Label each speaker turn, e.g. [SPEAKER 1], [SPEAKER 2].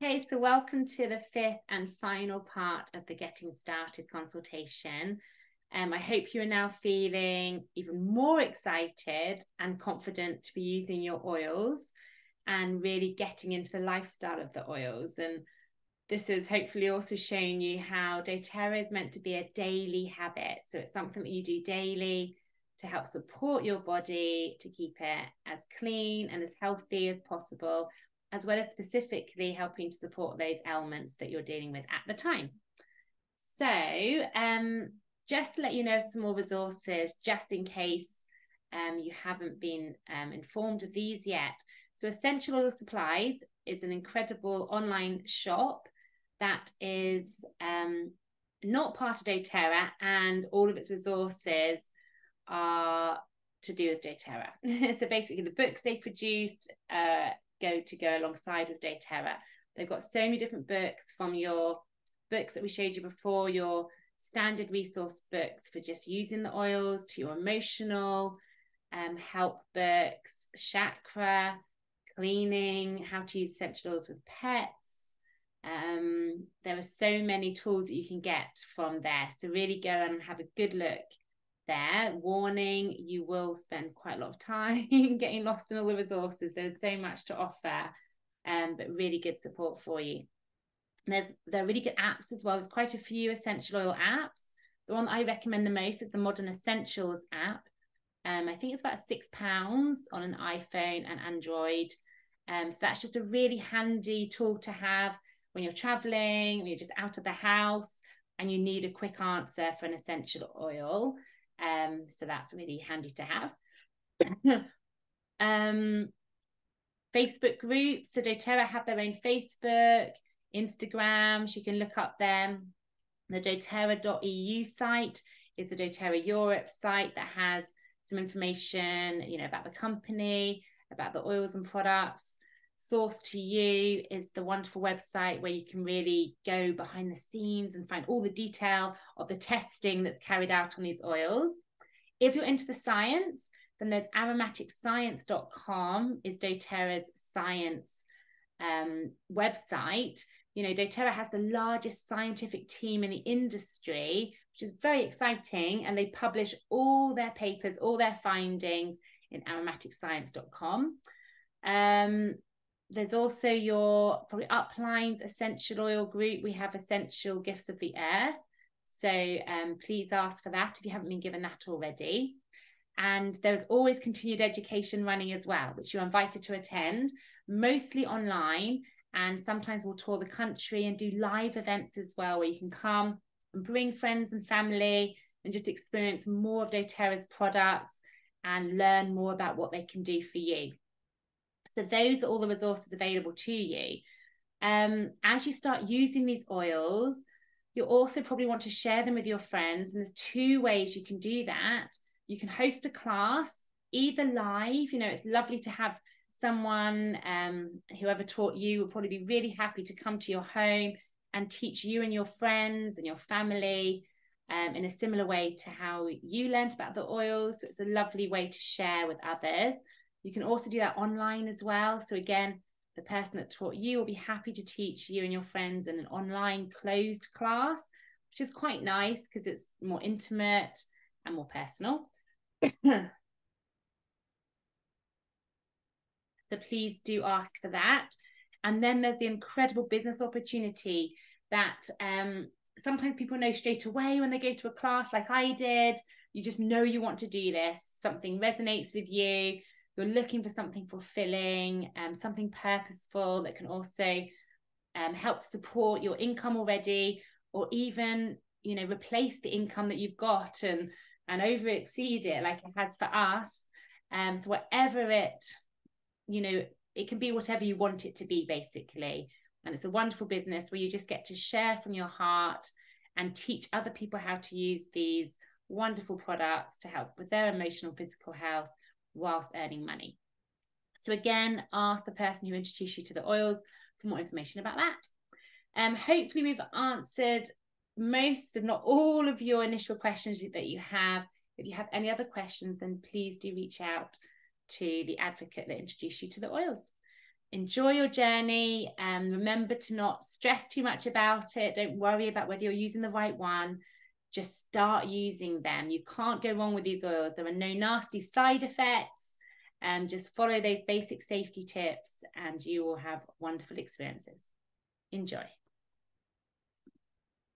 [SPEAKER 1] Okay, so welcome to the fifth and final part of the Getting Started consultation. Um, I hope you are now feeling even more excited and confident to be using your oils and really getting into the lifestyle of the oils. And this has hopefully also shown you how doTERRA is meant to be a daily habit. So it's something that you do daily to help support your body to keep it as clean and as healthy as possible as well as specifically helping to support those elements that you're dealing with at the time. So, um, just to let you know some more resources, just in case um, you haven't been um, informed of these yet. So, Essential Oil Supplies is an incredible online shop that is um, not part of doTERRA, and all of its resources are to do with doTERRA. so, basically, the books they produced, uh, go to go alongside with doTERRA. They've got so many different books from your books that we showed you before, your standard resource books for just using the oils, to your emotional um, help books, chakra, cleaning, how to use essential oils with pets. Um, there are so many tools that you can get from there. So really go and have a good look there. Warning, you will spend quite a lot of time getting lost in all the resources. There's so much to offer, um, but really good support for you. There's there are really good apps as well. There's quite a few essential oil apps. The one I recommend the most is the Modern Essentials app. Um, I think it's about six pounds on an iPhone and Android. Um, so that's just a really handy tool to have when you're traveling, when you're just out of the house, and you need a quick answer for an essential oil. Um, so that's really handy to have. um, Facebook groups. So doTERRA have their own Facebook, Instagrams. You can look up them. The doTERRA.eu site is the doTERRA Europe site that has some information, you know, about the company, about the oils and products. Source to You is the wonderful website where you can really go behind the scenes and find all the detail of the testing that's carried out on these oils. If you're into the science, then there's aromaticscience.com is doTERRA's science um, website. You know, doTERRA has the largest scientific team in the industry, which is very exciting. And they publish all their papers, all their findings in aromaticscience.com. Um, there's also your probably uplines essential oil group. We have essential gifts of the earth. So um, please ask for that if you haven't been given that already. And there's always continued education running as well, which you're invited to attend, mostly online. And sometimes we'll tour the country and do live events as well, where you can come and bring friends and family and just experience more of doTERRA's products and learn more about what they can do for you. So those are all the resources available to you. Um, as you start using these oils, you also probably want to share them with your friends. And there's two ways you can do that. You can host a class, either live, you know, it's lovely to have someone, um, whoever taught you will probably be really happy to come to your home and teach you and your friends and your family um, in a similar way to how you learned about the oils. So it's a lovely way to share with others. You can also do that online as well. So again, the person that taught you will be happy to teach you and your friends in an online closed class, which is quite nice because it's more intimate and more personal. so please do ask for that. And then there's the incredible business opportunity that um, sometimes people know straight away when they go to a class like I did. You just know you want to do this, something resonates with you you're looking for something fulfilling, um, something purposeful that can also um, help support your income already, or even you know replace the income that you've got and and over exceed it like it has for us. Um, so whatever it, you know, it can be whatever you want it to be basically. And it's a wonderful business where you just get to share from your heart and teach other people how to use these wonderful products to help with their emotional, physical health whilst earning money. So again, ask the person who introduced you to the oils for more information about that. Um, hopefully we've answered most, if not all, of your initial questions that you have. If you have any other questions, then please do reach out to the advocate that introduced you to the oils. enjoy your journey and remember to not stress too much about it. Don't worry about whether you're using the right one. Just start using them. You can't go wrong with these oils. There are no nasty side effects. Um, just follow those basic safety tips and you will have wonderful experiences. Enjoy.